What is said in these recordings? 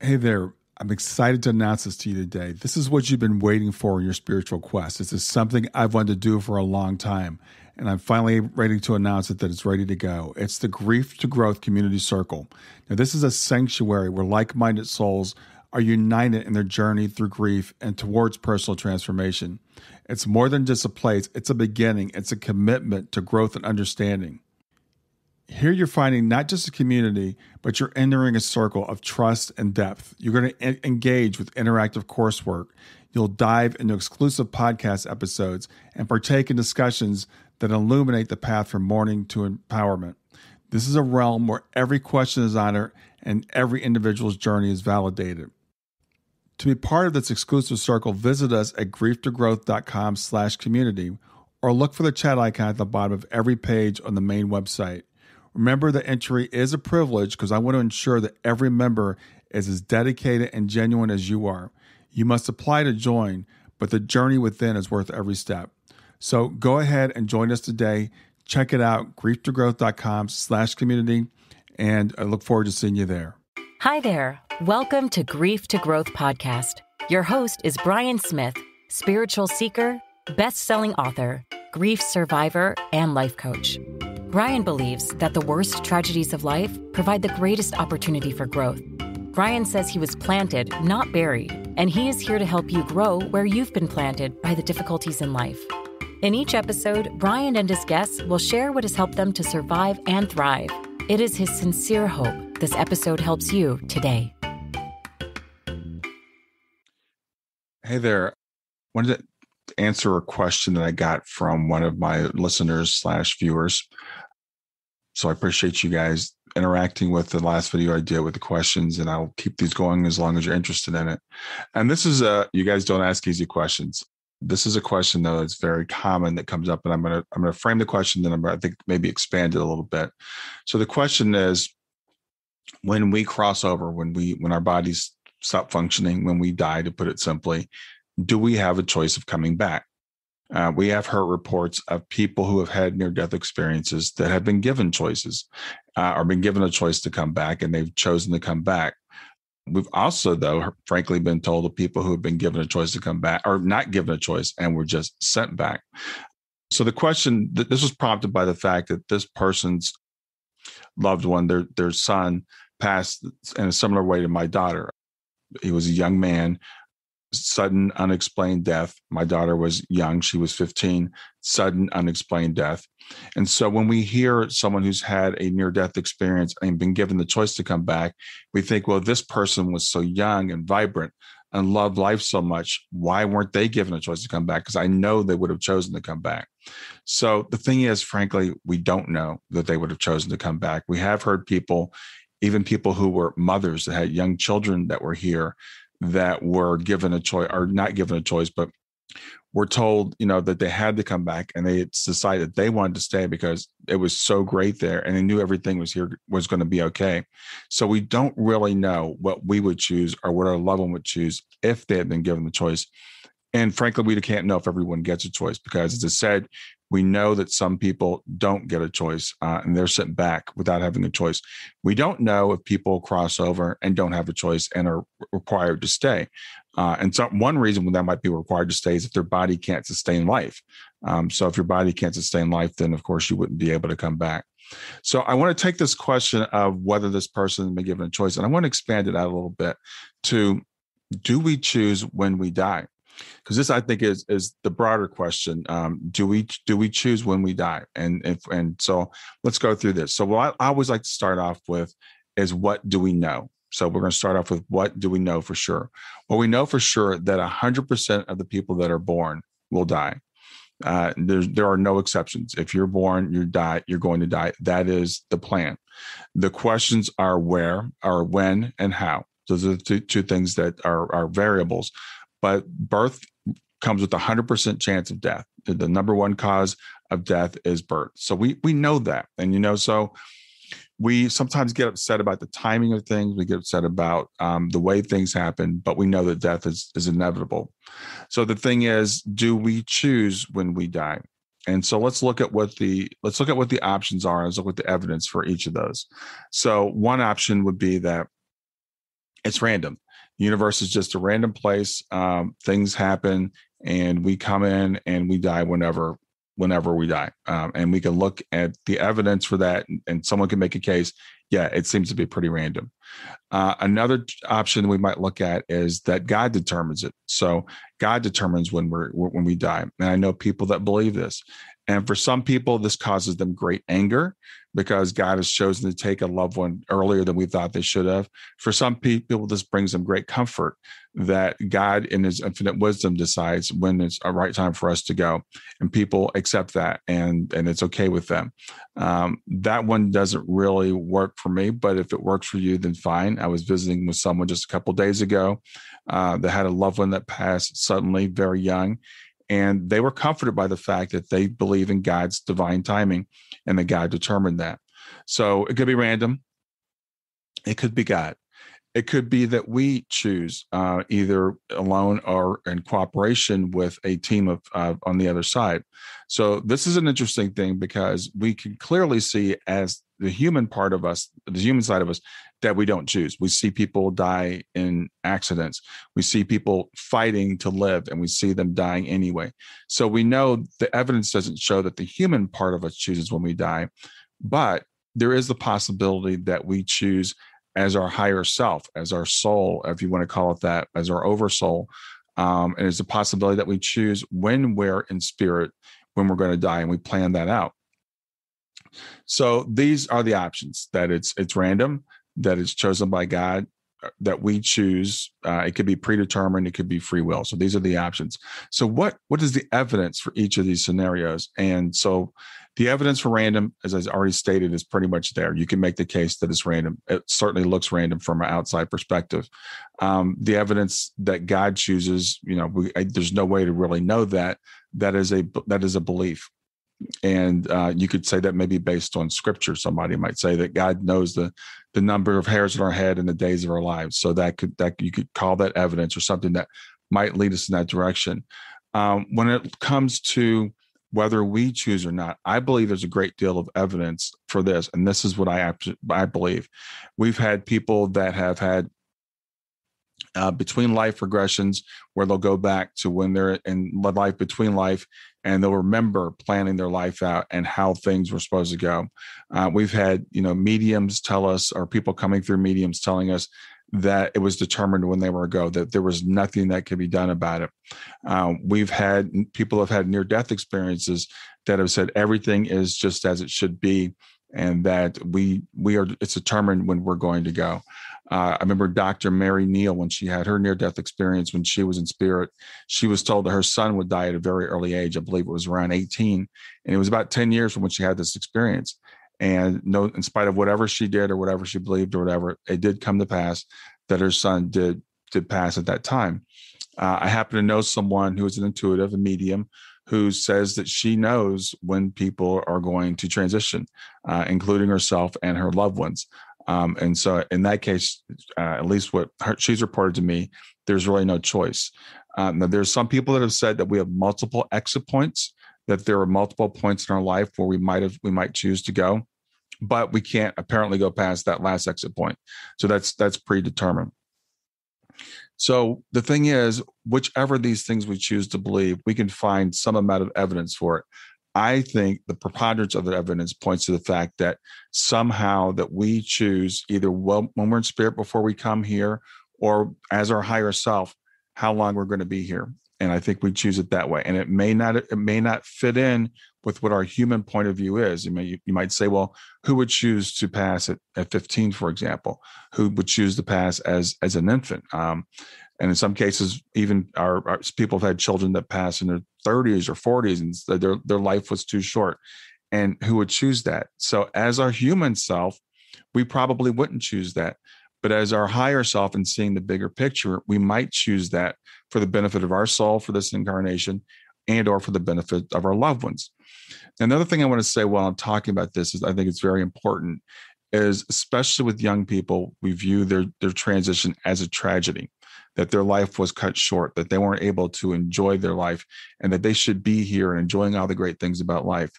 Hey there. I'm excited to announce this to you today. This is what you've been waiting for in your spiritual quest. This is something I've wanted to do for a long time, and I'm finally ready to announce it that it's ready to go. It's the Grief to Growth Community Circle. Now, this is a sanctuary where like minded souls are united in their journey through grief and towards personal transformation. It's more than just a place, it's a beginning, it's a commitment to growth and understanding. Here you're finding not just a community, but you're entering a circle of trust and depth. You're going to engage with interactive coursework. You'll dive into exclusive podcast episodes and partake in discussions that illuminate the path from mourning to empowerment. This is a realm where every question is honored and every individual's journey is validated. To be part of this exclusive circle, visit us at grieftogrowth.com slash community or look for the chat icon at the bottom of every page on the main website. Remember, the entry is a privilege because I want to ensure that every member is as dedicated and genuine as you are. You must apply to join, but the journey within is worth every step. So go ahead and join us today. Check it out, grieftogrowth.com slash community, and I look forward to seeing you there. Hi there. Welcome to Grief to Growth podcast. Your host is Brian Smith, spiritual seeker, best-selling author, grief survivor, and life coach. Brian believes that the worst tragedies of life provide the greatest opportunity for growth. Brian says he was planted, not buried, and he is here to help you grow where you've been planted by the difficulties in life. In each episode, Brian and his guests will share what has helped them to survive and thrive. It is his sincere hope this episode helps you today. Hey there. Wanted to answer a question that I got from one of my listeners slash viewers. So I appreciate you guys interacting with the last video I did with the questions, and I'll keep these going as long as you're interested in it. And this is a you guys don't ask easy questions. This is a question though that's very common that comes up, and I'm gonna I'm gonna frame the question, then I'm gonna, I think maybe expand it a little bit. So the question is, when we cross over, when we when our bodies stop functioning, when we die, to put it simply, do we have a choice of coming back? Uh, we have heard reports of people who have had near death experiences that have been given choices uh, or been given a choice to come back and they've chosen to come back. We've also, though, frankly, been told of people who have been given a choice to come back or not given a choice and were just sent back. So the question that this was prompted by the fact that this person's loved one, their their son, passed in a similar way to my daughter. He was a young man sudden unexplained death. My daughter was young, she was 15, sudden unexplained death. And so when we hear someone who's had a near death experience and been given the choice to come back, we think, well, this person was so young and vibrant and loved life so much. Why weren't they given a choice to come back? Because I know they would have chosen to come back. So the thing is, frankly, we don't know that they would have chosen to come back. We have heard people, even people who were mothers that had young children that were here, that were given a choice or not given a choice, but were told, you know, that they had to come back and they decided they wanted to stay because it was so great there and they knew everything was here was going to be okay. So we don't really know what we would choose or what our loved one would choose if they had been given the choice. And frankly, we can't know if everyone gets a choice because, as I said, we know that some people don't get a choice uh, and they're sent back without having a choice. We don't know if people cross over and don't have a choice and are required to stay. Uh, and so, one reason that might be required to stay is if their body can't sustain life. Um, so, if your body can't sustain life, then of course you wouldn't be able to come back. So, I want to take this question of whether this person be given a choice, and I want to expand it out a little bit to do we choose when we die? Because this I think is is the broader question. Um, do we do we choose when we die? And if and so let's go through this. So what I, always like to start off with is what do we know? So we're going to start off with what do we know for sure? Well, we know for sure that 100% of the people that are born will die. Uh, there, there are no exceptions. If you're born, you die, you're going to die. That is the plan. The questions are where, are when, and how. Those are the two, two things that are, are variables but birth comes with a 100% chance of death. The number one cause of death is birth. So we we know that. And you know, so we sometimes get upset about the timing of things. We get upset about um, the way things happen, but we know that death is is inevitable. So the thing is, do we choose when we die? And so let's look at what the let's look at what the options are. Let's look at the evidence for each of those. So one option would be that it's random. Universe is just a random place. Um, things happen, and we come in and we die whenever whenever we die. Um, and we can look at the evidence for that, and someone can make a case. Yeah, it seems to be pretty random. Uh, another option we might look at is that God determines it. So God determines when we're when we die. And I know people that believe this. And for some people, this causes them great anger because God has chosen to take a loved one earlier than we thought they should have. For some people, this brings them great comfort that God, in His infinite wisdom, decides when it's a right time for us to go, and people accept that, and and it's okay with them. Um, that one doesn't really work for me, but if it works for you, then fine. I was visiting with someone just a couple days ago uh, that had a loved one that passed suddenly, very young, and they were comforted by the fact that they believe in God's divine timing and that God determined that. So it could be random, it could be God. It could be that we choose uh, either alone or in cooperation with a team of uh, on the other side. So this is an interesting thing because we can clearly see as the human part of us, the human side of us, that we don't choose. We see people die in accidents. We see people fighting to live and we see them dying anyway. So we know the evidence doesn't show that the human part of us chooses when we die, but there is the possibility that we choose as our higher self, as our soul, if you want to call it that, as our oversoul. Um, and it's a possibility that we choose when we're in spirit, when we're going to die, and we plan that out. So these are the options that it's it's random, that it's chosen by God, uh, that we choose. Uh, it could be predetermined, it could be free will. So these are the options. So what what is the evidence for each of these scenarios? And so the evidence for random, as I already stated, is pretty much there. You can make the case that it's random. It certainly looks random from an outside perspective. Um, the evidence that God chooses, you know, we, I, there's no way to really know that. That is a that is a belief and uh, you could say that maybe based on scripture. Somebody might say that god knows the the number of hairs in our head and the days of our lives. So that could that you could call that evidence or something that might lead us in that direction. Um, when it comes to whether we choose or not i believe there's a great deal of evidence for this and this is what i i believe. We've had people that have had uh, between life regressions where they'll go back to when they're in life between life and they'll remember planning their life out and how things were supposed to go. Uh, we've had, you know, mediums tell us, or people coming through mediums telling us that it was determined when they were to go, that there was nothing that could be done about it. Um, we've had people have had near death experiences that have said everything is just as it should be and that we we are it's determined when we're going to go uh, I remember Dr. Mary Neal when she had her near death experience when she was in spirit. She was told that her son would die at a very early age. I believe it was around 18. And it was about 10 years from when she had this experience. And no, in spite of whatever she did or whatever she believed or whatever, it did come to pass that her son did did pass at that time. Uh, I happen to know someone who is an intuitive, a medium, who says that she knows when people are going to transition, uh, including herself and her loved ones. Um, and so in that case, uh, at least what her, she's reported to me, there's really no choice. Um, there's some people that have said that we have multiple exit points, that there are multiple points in our life where we might have we might choose to go, but we can't apparently go past that last exit point. So that's that's predetermined. So the thing is, whichever these things we choose to believe, we can find some amount of evidence for it. I think the preponderance of the evidence points to the fact that somehow that we choose either well, when we're in spirit before we come here or as our higher self, how long we're going to be here. And I think we choose it that way. And it may not it may not fit in with what our human point of view is. You may you might say, well, who would choose to pass at, at 15, for example? Who would choose to pass as as an infant? Um, and in some cases, even our, our, people have had children that pass in their 30s or 40s, and their their life was too short. And who would choose that? So, as our human self, we probably wouldn't choose that. But as our higher self and seeing the bigger picture, we might choose that for the benefit of our soul for this incarnation and or for the benefit of our loved ones. Another thing I want to say while I'm talking about this is I think it's very important is especially with young people, we view their their transition as a tragedy that their life was cut short, that they weren't able to enjoy their life, and that they should be here and enjoying all the great things about life.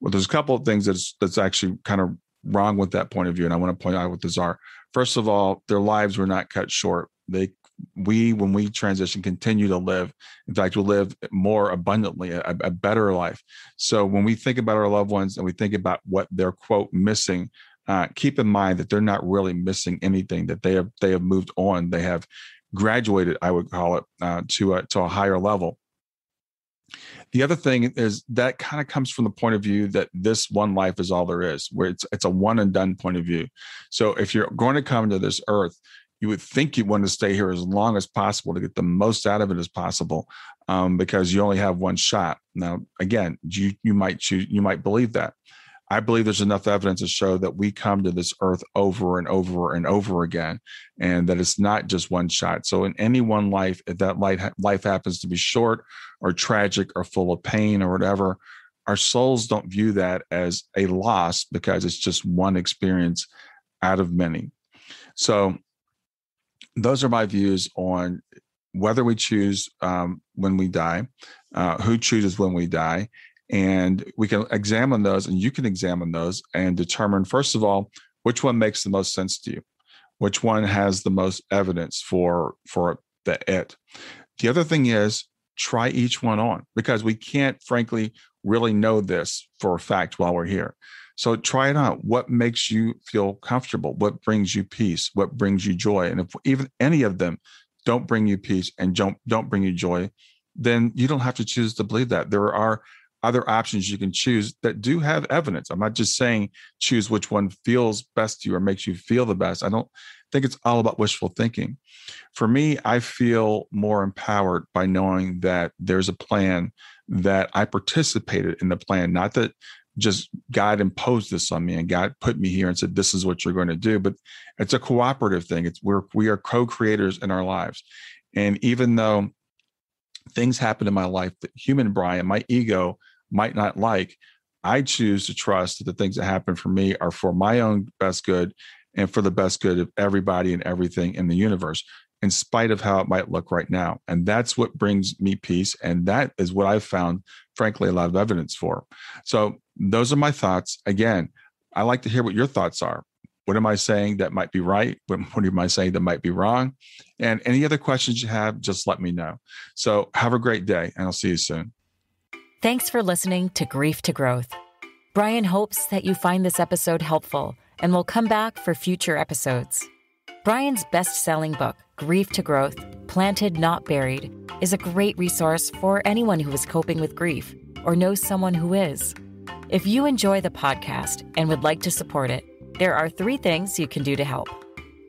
Well, there's a couple of things that's that's actually kind of wrong with that point of view. And I want to point out what those are. First of all, their lives were not cut short. They we when we transition continue to live in fact we live more abundantly a, a, better life so when we think about our loved ones and we think about what they're quote missing uh, keep in mind that they're not really missing anything that they have they have moved on they have graduated i would call it uh, to a to a higher level. The other thing is that kind of comes from the point of view that this one life is all there is where it's it's a one and done point of view. So if you're going to come to this earth you would think you want to stay here as long as possible to get the most out of it as possible um, because you only have one shot. Now again you you might choose you might believe that i believe there's enough evidence to show that we come to this earth over and over and over again and that it's not just one shot. So in any one life if that life, happens to be short or tragic or full of pain or whatever our souls don't view that as a loss because it's just one experience out of many. So those are my views on whether we choose um, when we die, uh, who chooses when we die, and we can examine those, and you can examine those and determine first of all which one makes the most sense to you, which one has the most evidence for for the it. The other thing is try each one on because we can't, frankly, really know this for a fact while we're here. So try it out. What makes you feel comfortable? What brings you peace? What brings you joy? And if even any of them don't bring you peace and don't don't bring you joy, then you don't have to choose to believe that. There are other options you can choose that do have evidence. I'm not just saying choose which one feels best to you or makes you feel the best. I don't think it's all about wishful thinking. For me, I feel more empowered by knowing that there's a plan that I participated in the plan, not that just God imposed this on me and God put me here and said, this is what you're going to do. But it's a cooperative thing. It's we're we are co-creators in our lives. And even though things happen in my life that human Brian, my ego might not like, I choose to trust that the things that happen for me are for my own best good and for the best good of everybody and everything in the universe in spite of how it might look right now. And that's what brings me peace. And that is what I've found, frankly, a lot of evidence for. So those are my thoughts. Again, I like to hear what your thoughts are. What am I saying that might be right? What, what am I saying that might be wrong? And any other questions you have, just let me know. So have a great day, and I'll see you soon. Thanks for listening to Grief to Growth. Brian hopes that you find this episode helpful and will come back for future episodes. Brian's best selling book, Grief to Growth Planted, Not Buried, is a great resource for anyone who is coping with grief or knows someone who is. If you enjoy the podcast and would like to support it, there are three things you can do to help.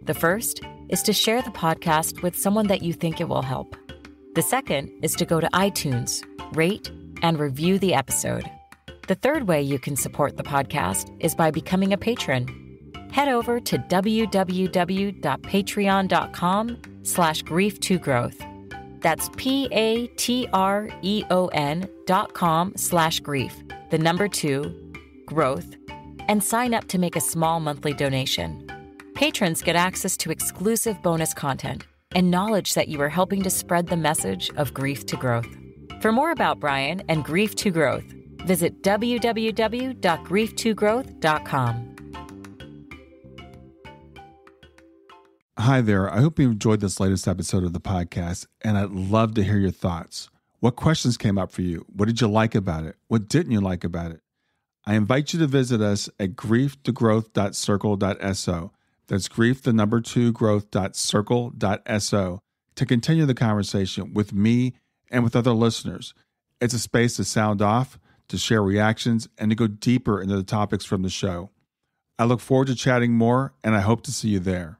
The first is to share the podcast with someone that you think it will help. The second is to go to iTunes, rate, and review the episode. The third way you can support the podcast is by becoming a patron. Head over to www.patreon.com slash grief to growth. That's P-A-T-R-E-O-N dot com slash grief the number two, growth, and sign up to make a small monthly donation. Patrons get access to exclusive bonus content and knowledge that you are helping to spread the message of grief to growth. For more about Brian and Grief to Growth, visit www.grieftogrowth.com. Hi there. I hope you enjoyed this latest episode of the podcast, and I'd love to hear your thoughts. What questions came up for you? What did you like about it? What didn't you like about it? I invite you to visit us at grieftogrowth.circle.so. That's grief, the number two, growth.circle.so to continue the conversation with me and with other listeners. It's a space to sound off, to share reactions, and to go deeper into the topics from the show. I look forward to chatting more, and I hope to see you there.